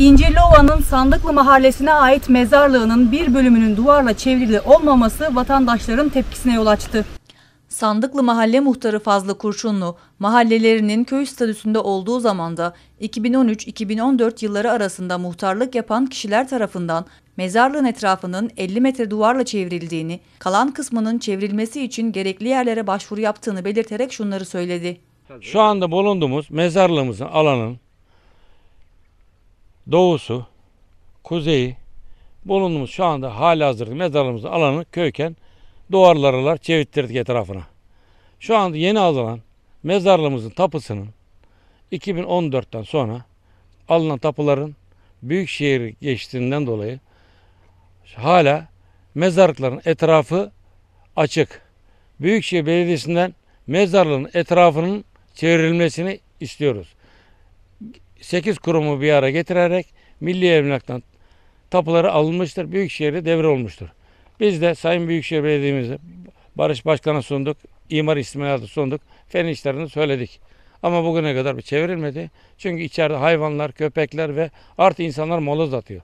İncirliova'nın Sandıklı Mahallesi'ne ait mezarlığının bir bölümünün duvarla çevrili olmaması vatandaşların tepkisine yol açtı. Sandıklı Mahalle Muhtarı Fazlı Kurşunlu, mahallelerinin köy statüsünde olduğu zamanda 2013-2014 yılları arasında muhtarlık yapan kişiler tarafından mezarlığın etrafının 50 metre duvarla çevrildiğini, kalan kısmının çevrilmesi için gerekli yerlere başvuru yaptığını belirterek şunları söyledi. Şu anda bulunduğumuz mezarlığımızın alanın doğusu, kuzeyi, bulunduğumuz şu anda hali hazırda mezarlığımızın alanı köyken duvarlarla çevirttirdik etrafına. Şu anda yeni alınan mezarlığımızın tapısının 2014'ten sonra alınan tapuların büyükşehir geçtiğinden dolayı hala mezarlıkların etrafı açık. Büyükşehir Belediyesi'nden mezarlığın etrafının çevrilmesini istiyoruz. 8 kurumu bir ara getirerek Milli Emlak'tan tapuları alınmıştır. Büyükşehir'e devre olmuştur. Biz de Sayın Büyükşehir Belediye'mize Barış Başkan'a sunduk. imar istimelatı sunduk. Fen işlerini söyledik. Ama bugüne kadar bir çevrilmedi. Çünkü içeride hayvanlar, köpekler ve artı insanlar moloz atıyor.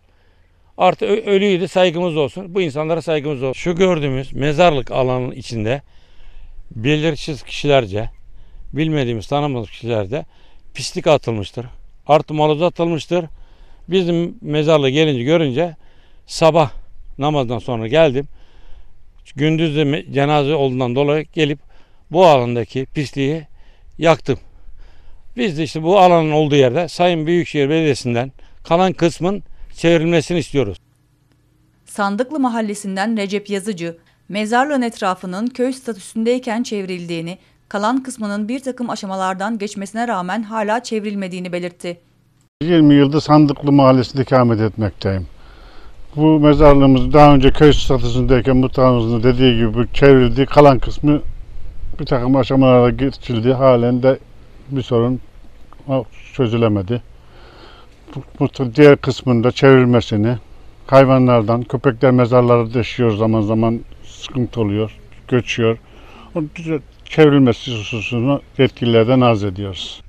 Artı ölüyü saygımız olsun. Bu insanlara saygımız olsun. Şu gördüğümüz mezarlık alanının içinde belirsiz kişilerce, bilmediğimiz tanımadığımız kişilerce pislik atılmıştır. Artı moloz atılmıştır. Bizim mezarlığı gelince görünce sabah namazdan sonra geldim. Gündüz de cenaze olduğundan dolayı gelip bu alandaki pisliği yaktım. Biz de işte bu alanın olduğu yerde Sayın Büyükşehir Belediyesi'nden kalan kısmın çevrilmesini istiyoruz. Sandıklı Mahallesi'nden Recep Yazıcı, mezarlığın etrafının köy statüsündeyken çevrildiğini, kalan kısmının bir takım aşamalardan geçmesine rağmen hala çevrilmediğini belirtti. 20 yıldır Sandıklı Mahallesi'nde ikamet etmekteyim. Bu mezarlığımız daha önce köy statüsündeyken muhtarımızın dediği gibi çevrildi. Kalan kısmı bir takım aşamalara geçildi. Halen de bir sorun çözülemedi. Diğer kısmında çevrilmesini hayvanlardan, köpekler mezarları deşiyor zaman zaman sıkıntı oluyor, göçüyor. Çevrilmesi hususunu yetkililerden arz ediyoruz.